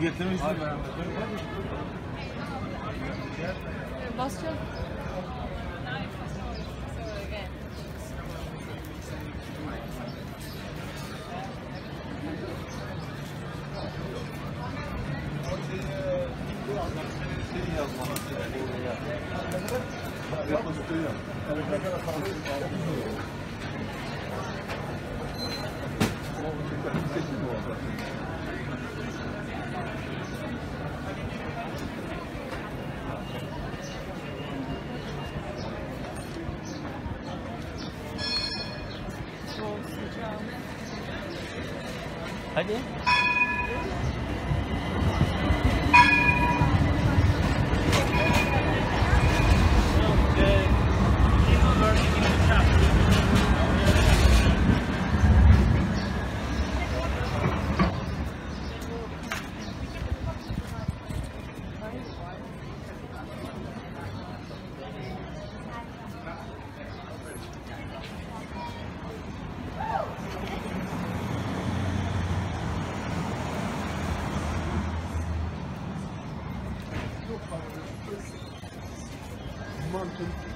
getirmişsin. Mountain.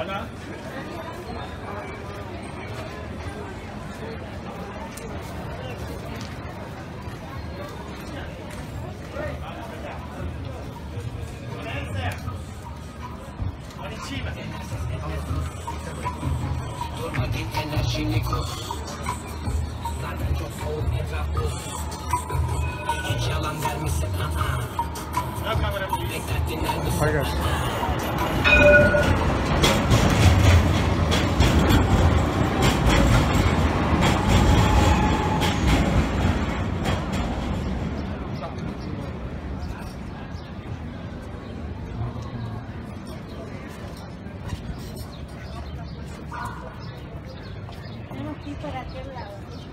맞아? para aquel lado.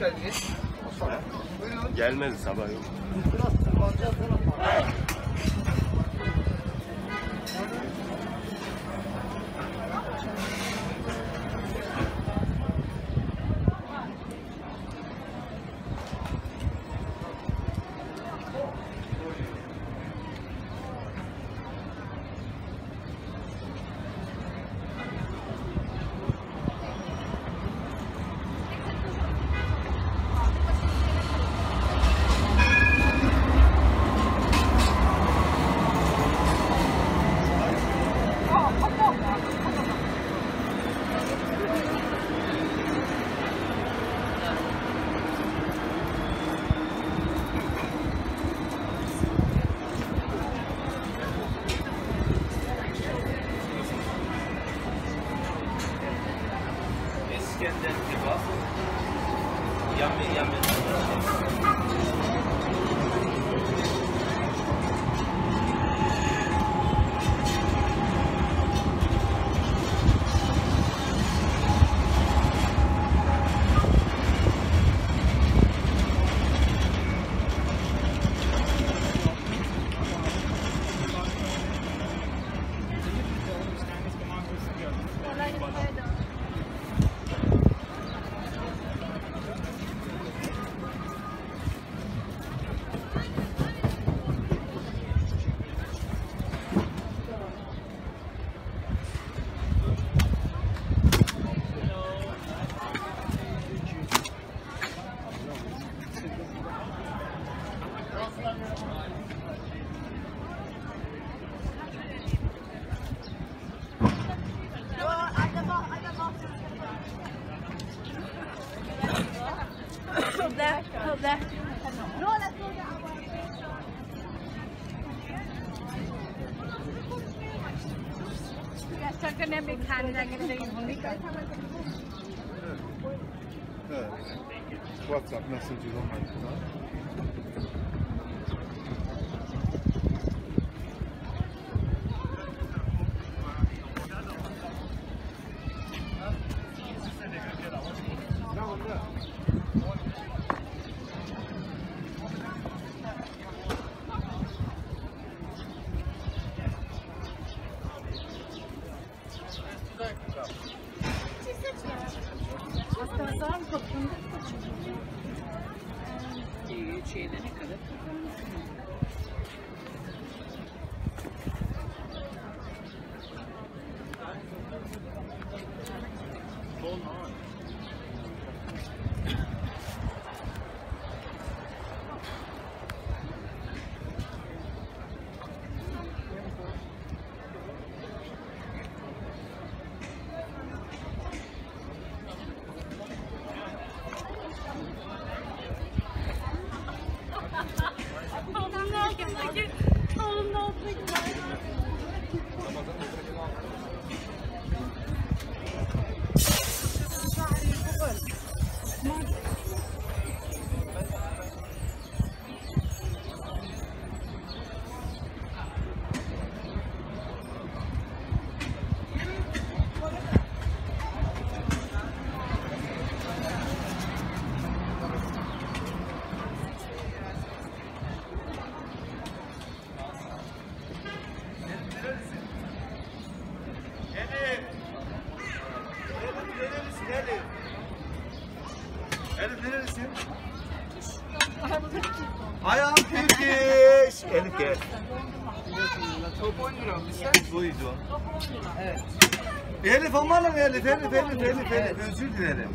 geldiniz. Gelmedi sabah yok. WhatsApp messages on my phone. hold on? Telli, telli, telli, telli. Özür dilerim.